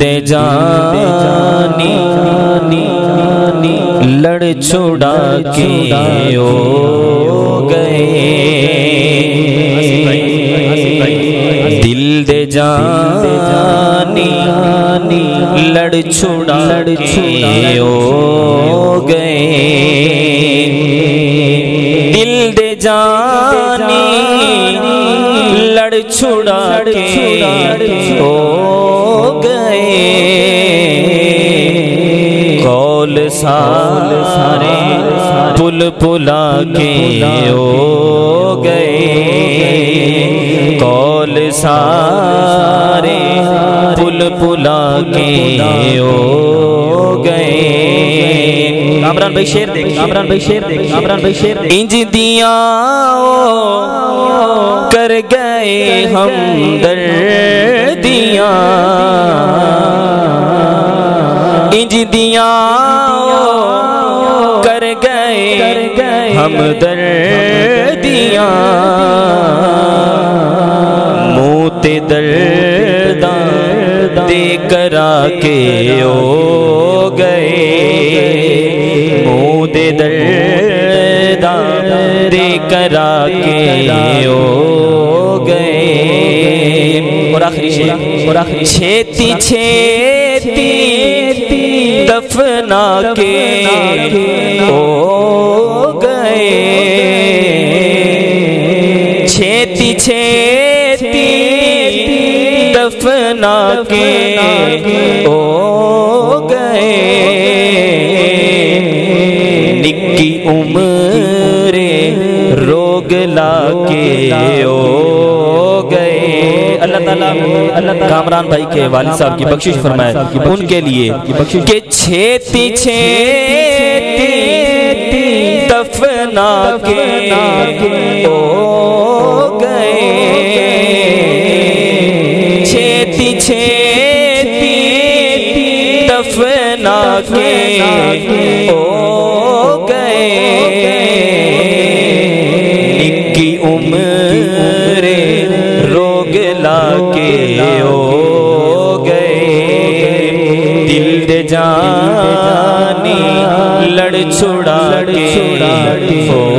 दे जानी, लड़ छुड़ा के ओ गए। दिल दे जानी, लड़ छुड़ा लड़ छुड़ा ओ गए। दिल दे जानी, लड़ छुड़ा के ओ कौल सारे पुल पुला के ओ गए। कौल सारे पुल पुला के ओ गए। कामरान भाई शेर देख, कामरान भाई शेर देख, कामरान भाई शेर इंज दिया कर गए हम दर्दियाँ इंज दिया गए हम दर्दियाँ। मोते दर्दा दे करा के ओ गए। मोते दर्दा दे करा के ओ गए। और आखिरी और आखिरी छेती छेती दफना के ओ छेती दफना के ओ गए। निक्की उम्र रोग लाके ओ अल्लाह ताला, अल्लाह कामरान भाई के वालिद साहब की बख्शिश फरमाए, उनके लिए कि छेती छेती दफना के दफना के ओ गए। निक्की उम्र रोग लाके ओ गए। दिल दे जानी, लड़ छुड़ा के, ओ